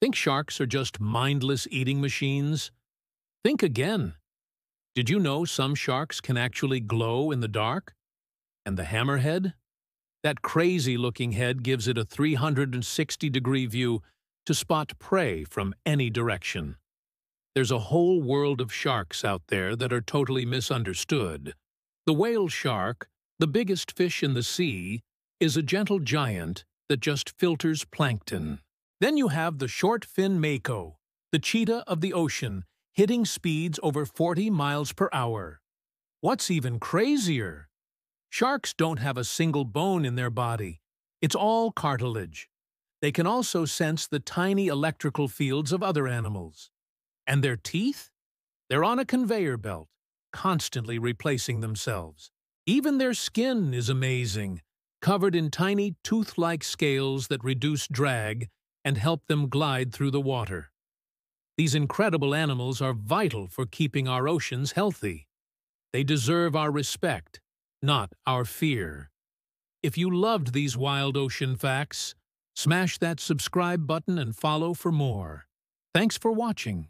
Think sharks are just mindless eating machines? Think again. Did you know some sharks can actually glow in the dark? And the hammerhead? That crazy-looking head gives it a 360-degree view to spot prey from any direction. There's a whole world of sharks out there that are totally misunderstood. The whale shark, the biggest fish in the sea, is a gentle giant that just filters plankton. Then you have the short fin mako, the cheetah of the ocean, hitting speeds over 40 miles per hour. What's even crazier? Sharks don't have a single bone in their body. It's all cartilage. They can also sense the tiny electrical fields of other animals. And their teeth? They're on a conveyor belt, constantly replacing themselves. Even their skin is amazing, covered in tiny tooth-like scales that reduce drag and help them glide through the water. These incredible animals are vital for keeping our oceans healthy. They deserve our respect not our fear. If you loved these wild ocean facts, smash that subscribe button and follow for more. Thanks for watching.